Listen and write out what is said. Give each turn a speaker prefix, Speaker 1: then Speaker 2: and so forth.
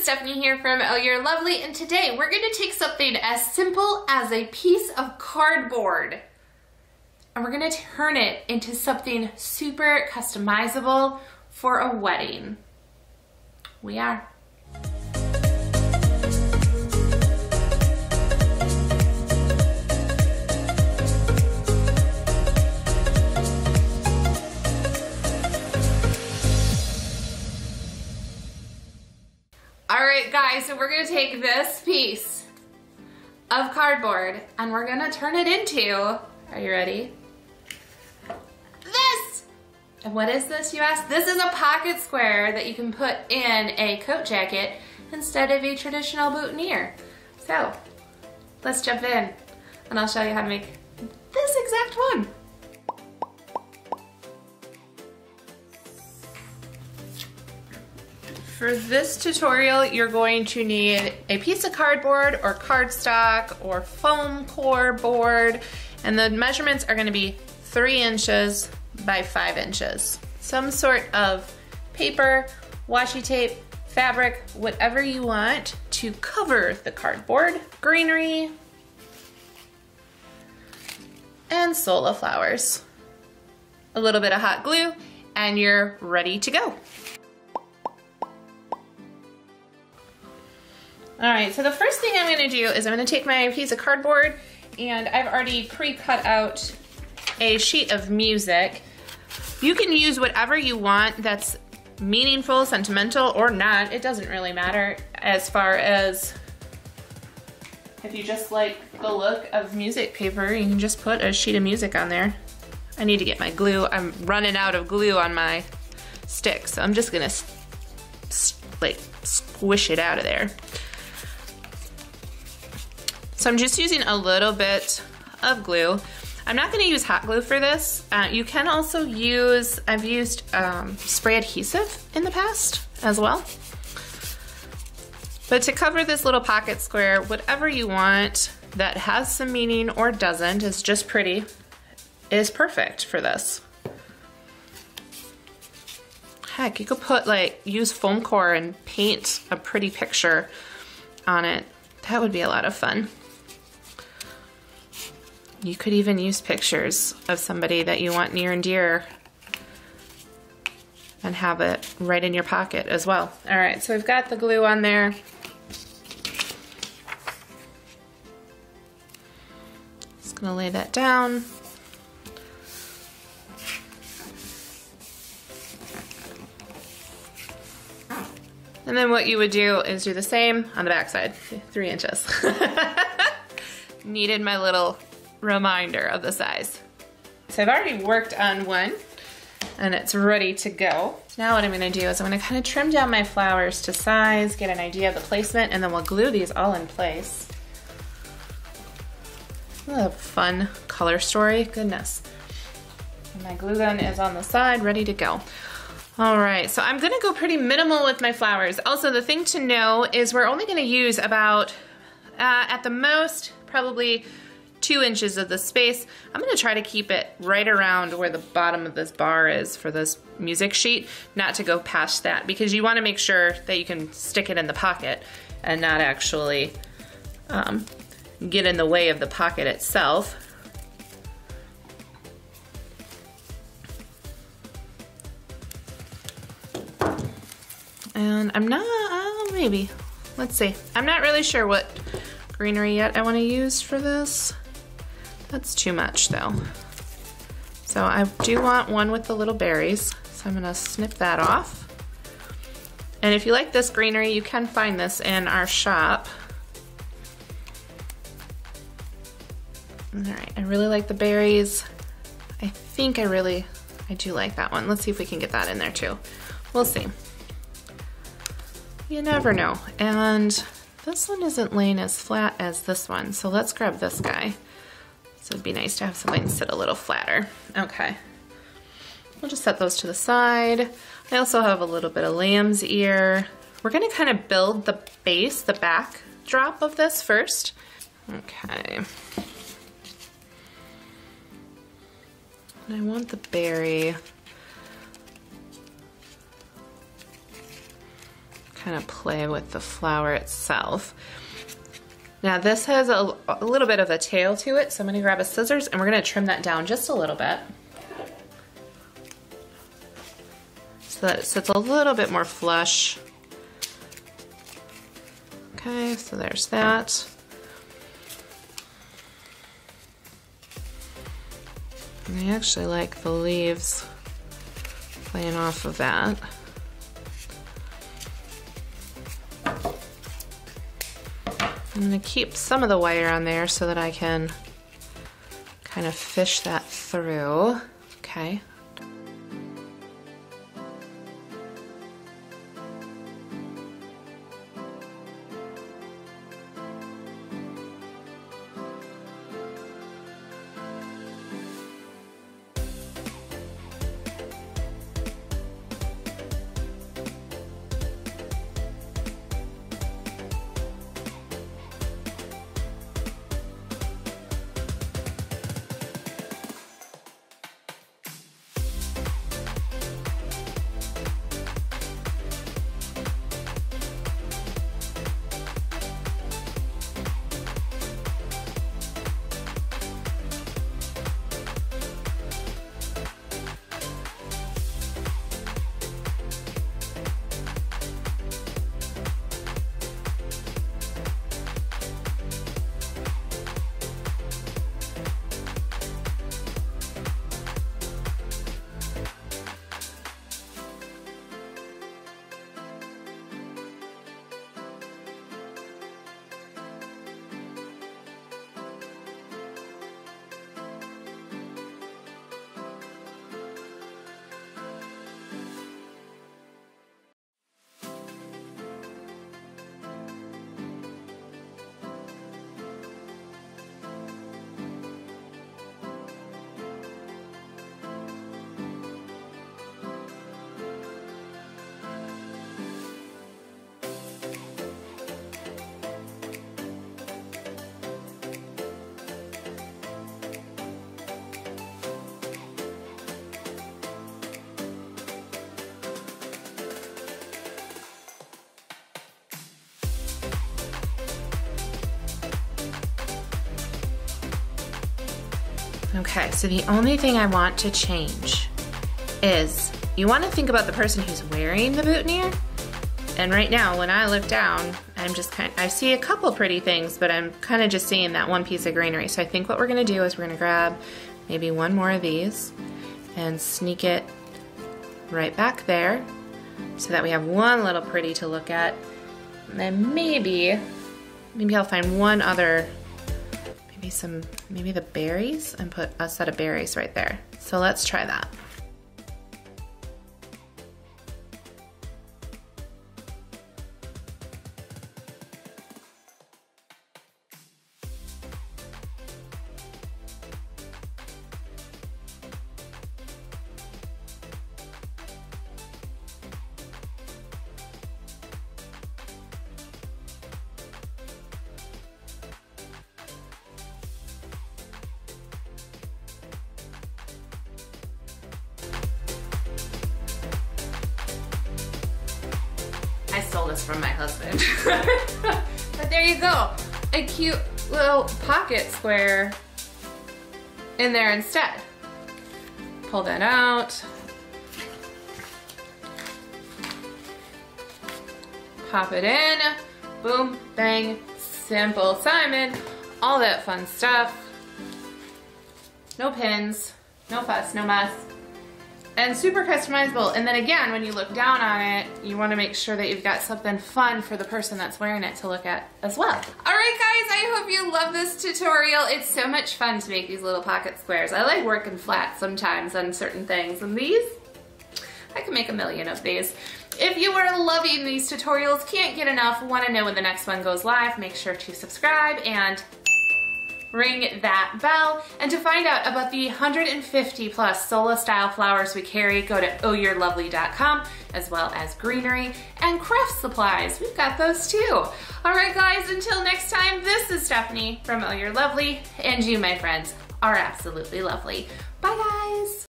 Speaker 1: it's Stephanie here from Oh You're Lovely, and today we're going to take something as simple as a piece of cardboard and we're going to turn it into something super customizable for a wedding. We are. We're gonna take this piece of cardboard and we're gonna turn it into, are you ready? This! And what is this, you ask? This is a pocket square that you can put in a coat jacket instead of a traditional boutonniere. So, let's jump in and I'll show you how to make this exact one. For this tutorial, you're going to need a piece of cardboard or cardstock or foam core board, and the measurements are gonna be three inches by five inches. Some sort of paper, washi tape, fabric, whatever you want to cover the cardboard, greenery, and sola flowers. A little bit of hot glue, and you're ready to go. All right, so the first thing I'm gonna do is I'm gonna take my piece of cardboard and I've already pre-cut out a sheet of music. You can use whatever you want that's meaningful, sentimental, or not. It doesn't really matter as far as if you just like the look of music paper, you can just put a sheet of music on there. I need to get my glue. I'm running out of glue on my stick, so I'm just gonna like squish it out of there. So I'm just using a little bit of glue. I'm not gonna use hot glue for this. Uh, you can also use, I've used um, spray adhesive in the past as well. But to cover this little pocket square, whatever you want that has some meaning or doesn't, is just pretty, is perfect for this. Heck, you could put like, use foam core and paint a pretty picture on it. That would be a lot of fun. You could even use pictures of somebody that you want near and dear and have it right in your pocket as well. All right, so we've got the glue on there. Just gonna lay that down. And then what you would do is do the same on the back side, three inches. Needed my little reminder of the size. So I've already worked on one and it's ready to go. Now what I'm gonna do is I'm gonna kind of trim down my flowers to size, get an idea of the placement, and then we'll glue these all in place. A fun color story, goodness. And my glue gun is on the side, ready to go. All right, so I'm gonna go pretty minimal with my flowers. Also, the thing to know is we're only gonna use about, uh, at the most, probably two inches of the space. I'm gonna try to keep it right around where the bottom of this bar is for this music sheet, not to go past that because you wanna make sure that you can stick it in the pocket and not actually um, get in the way of the pocket itself. And I'm not, uh, maybe, let's see. I'm not really sure what greenery yet I wanna use for this. That's too much though. So I do want one with the little berries. So I'm gonna snip that off. And if you like this greenery, you can find this in our shop. All right, I really like the berries. I think I really, I do like that one. Let's see if we can get that in there too. We'll see. You never know. And this one isn't laying as flat as this one, so let's grab this guy. So it'd be nice to have something sit a little flatter. Okay. We'll just set those to the side. I also have a little bit of lamb's ear. We're gonna kind of build the base, the backdrop of this first. Okay. And I want the berry kind of play with the flower itself. Now this has a, a, little bit of a tail to it, so I'm gonna grab a scissors and we're gonna trim that down just a little bit. So that it sits a little bit more flush. Okay, so there's that. I actually like the leaves playing off of that. I'm gonna keep some of the wire on there so that I can kind of fish that through. Okay, Okay, so the only thing I want to change is you want to think about the person who's wearing the boutonniere. And right now, when I look down, I'm just kind of, I see a couple pretty things, but I'm kind of just seeing that one piece of greenery. So I think what we're gonna do is we're gonna grab maybe one more of these and sneak it right back there so that we have one little pretty to look at. And then maybe, maybe I'll find one other maybe some, maybe the berries and put a set of berries right there. So let's try that. Stole this from my husband. but there you go. A cute little pocket square in there instead. Pull that out. Pop it in. Boom, bang, simple Simon. All that fun stuff. No pins, no fuss, no mess and super customizable. And then again, when you look down on it, you wanna make sure that you've got something fun for the person that's wearing it to look at as well. All right guys, I hope you love this tutorial. It's so much fun to make these little pocket squares. I like working flat sometimes on certain things, and these, I can make a million of these. If you are loving these tutorials, can't get enough, wanna know when the next one goes live, make sure to subscribe and ring that bell. And to find out about the 150 plus Sola style flowers we carry, go to ohyourelovely.com as well as greenery and craft supplies. We've got those too. All right guys, until next time, this is Stephanie from Oh You're Lovely and you, my friends, are absolutely lovely. Bye guys.